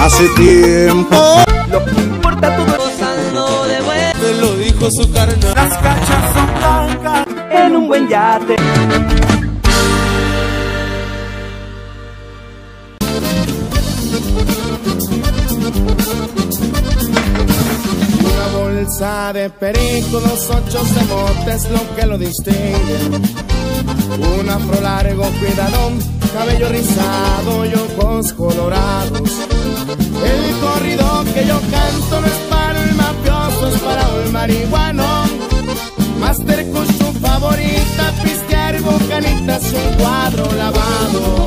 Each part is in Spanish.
Hace tiempo. Lo que importa todo gozando de buen. Te lo dijo su carnal. Las cachas son blancas en un buen yate. Una bolsa de perico, dos ocho de mote es lo que lo distingue. Un afro largo, cuidadón, cabello rizado y ojos colorados. El corrido que yo canto no es para el mafioso, es para el marihuano. Master con su favorita, pistear bocanitas y un cuadro lavado.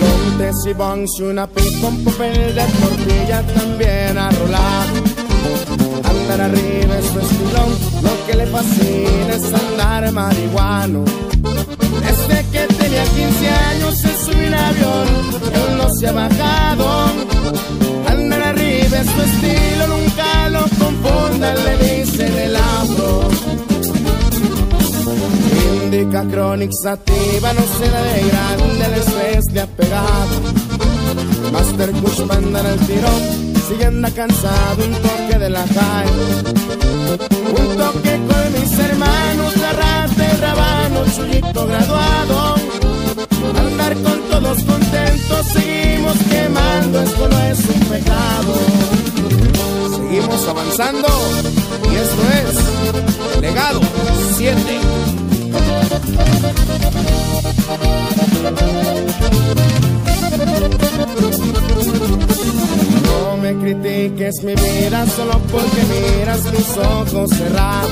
Montes y bongs una pipa, un papel de tortilla también arrolado. Andar arriba es su estilón, lo que le fascina es andar marihuano. Indica Chronic Sativa, no será de grande, el estrés le ha pegado. Master Kush mandan al tirón, si anda cansado, un toque de la high. Un toque con mis hermanos, la rata, el rabano, chulito graduado. Andar con todos contentos, seguimos quemando, esto no es un pecado. Seguimos avanzando, y esto es Legado 7. Mi vida solo porque miras mis ojos cerrados.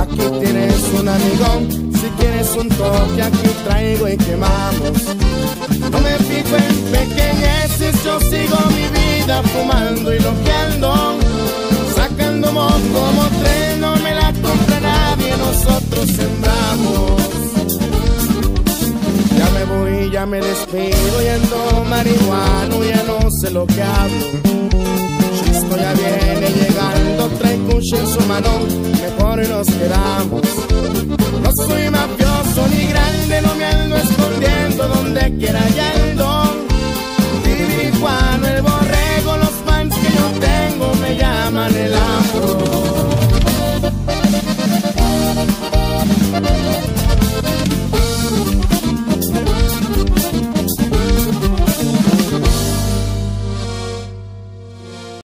Aquí tienes un amigón, si quieres un toque aquí traigo y quemamos. No me fijo en pequeñeces, yo sigo mi vida fumando y loqueando. Sacando moco como tren, no me la compra nadie, nosotros sembramos. Ya me voy, ya me despido, yendo marihuano, ya no sé lo que hablo. Chisco ya viene llegando, trae cuche en su mano, mejor nos quedamos. No soy mafioso ni grande, no me ando escondiendo,